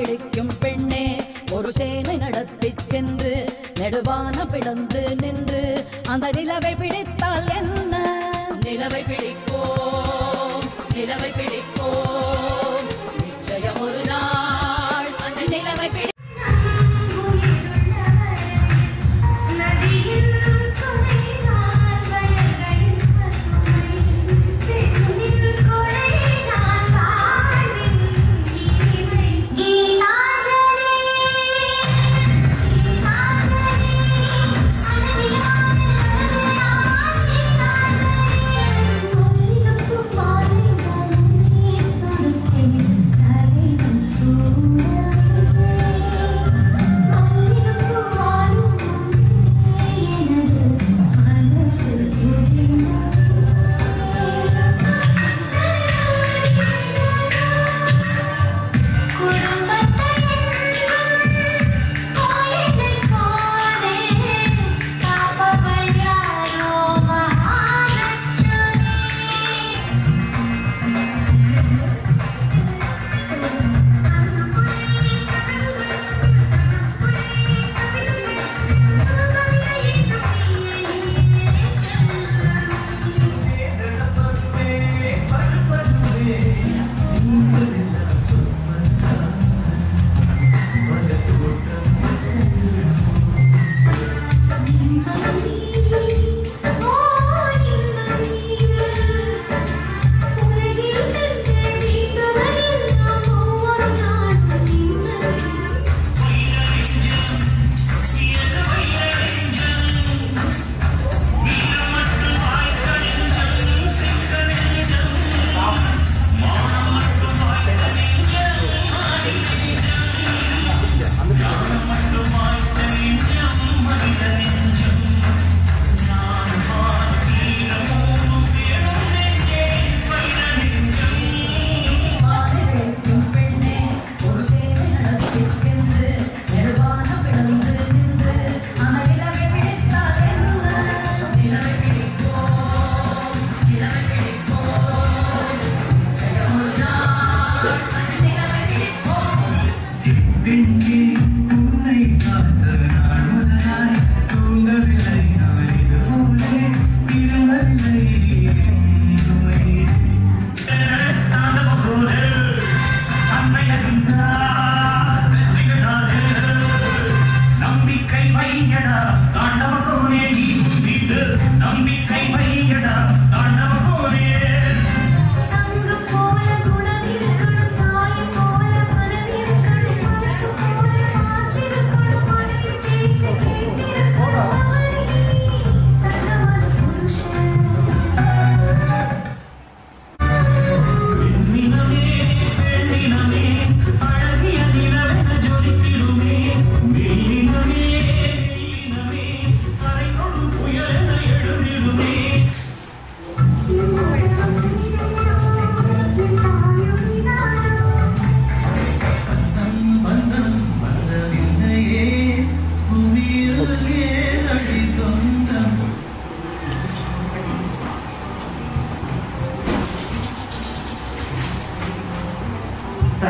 பிடிக்கும் பெண்ணே ஒரு சேனை நடத்தி சென்று நெடுவான பிடந்து நின்று அந்த நிலவை பிடித்தால் என்ன? நிலவை பிடிப்போ நிலவை பிடிப்போ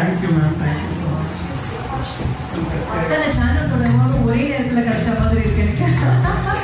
thank you ma'am thank you so much அத்தனை சேனல் சேனல்ஸோட ஒரே நேரத்தில் கிடைச்ச மாதிரி இருக்கு எனக்கு